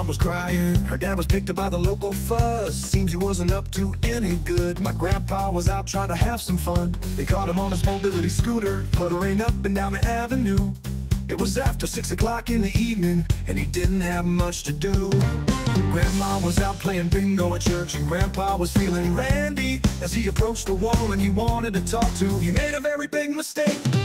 mom was crying. Her dad was picked up by the local fuzz. Seems he wasn't up to any good. My grandpa was out trying to have some fun. They caught him on his mobility scooter, puttering up and down the avenue. It was after six o'clock in the evening, and he didn't have much to do. Grandma was out playing bingo at church, and Grandpa was feeling randy as he approached the wall and he wanted to talk to. He made a very big mistake.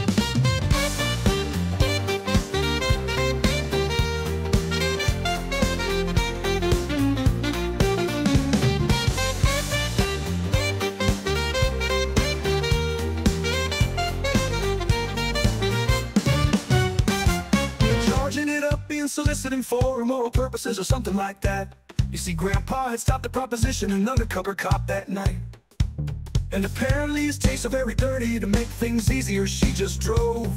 Soliciting for immoral purposes or something like that. You see, Grandpa had stopped the proposition an undercover cop that night. And apparently his tastes are very dirty to make things easier. She just drove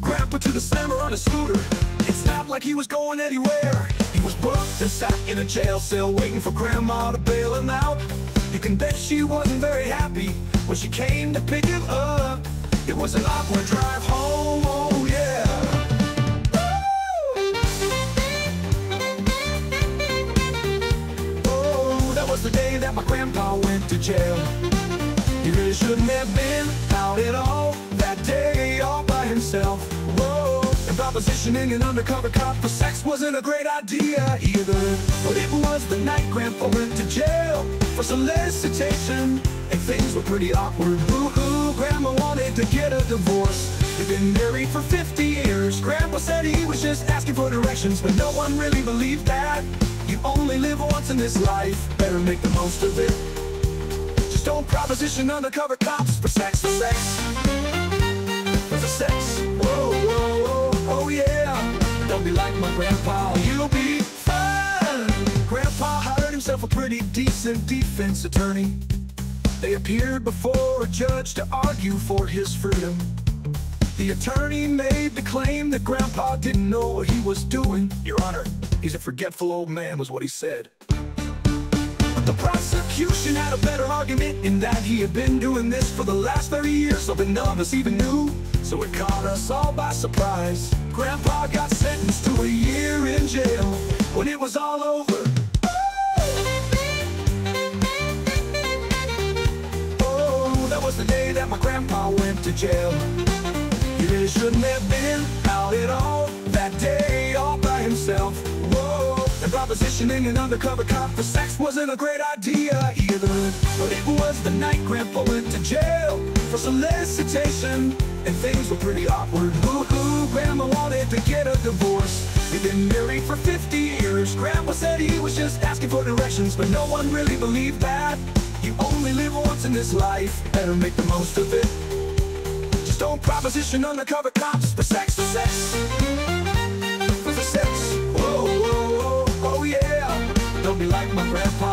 Grandpa to the slammer on a scooter. It's not like he was going anywhere. He was booked and sat in a jail cell waiting for Grandma to bail him out. You can bet she wasn't very happy when she came to pick him up. It was an awkward drive home, grandpa went to jail. He really shouldn't have been out at all that day all by himself. Whoa, and propositioning an undercover cop for sex wasn't a great idea either. But it was the night grandpa went to jail for solicitation, and things were pretty awkward. Boo-hoo, grandma wanted to get a divorce. They've been married for 50 years. Grandpa said he was just asking for directions, but no one really believed that. You only live once in this life, better make the most of it. Just don't proposition undercover cops for sex, for sex. For sex. Whoa, whoa, whoa, oh yeah. Don't be like my grandpa, you'll be fine. Grandpa hired himself a pretty decent defense attorney. They appeared before a judge to argue for his freedom. The attorney made the claim that Grandpa didn't know what he was doing. Your Honor, he's a forgetful old man, was what he said. But the prosecution had a better argument in that he had been doing this for the last 30 years, so none of us even knew. So it caught us all by surprise. Grandpa got sentenced to a year in jail when it was all over. Oh, that was the day that my grandpa went to jail. Shouldn't have been out at all that day all by himself. Whoa, and propositioning an undercover cop for sex wasn't a great idea either. But it was the night Grandpa went to jail for solicitation, and things were pretty awkward. Woo-hoo, Grandma wanted to get a divorce. They'd been married for 50 years. Grandpa said he was just asking for directions, but no one really believed that. You only live once in this life, better make the most of it. Don't proposition undercover cops for sex, for sex. For sex. Whoa, whoa, whoa, oh yeah. Don't be like my grandpa,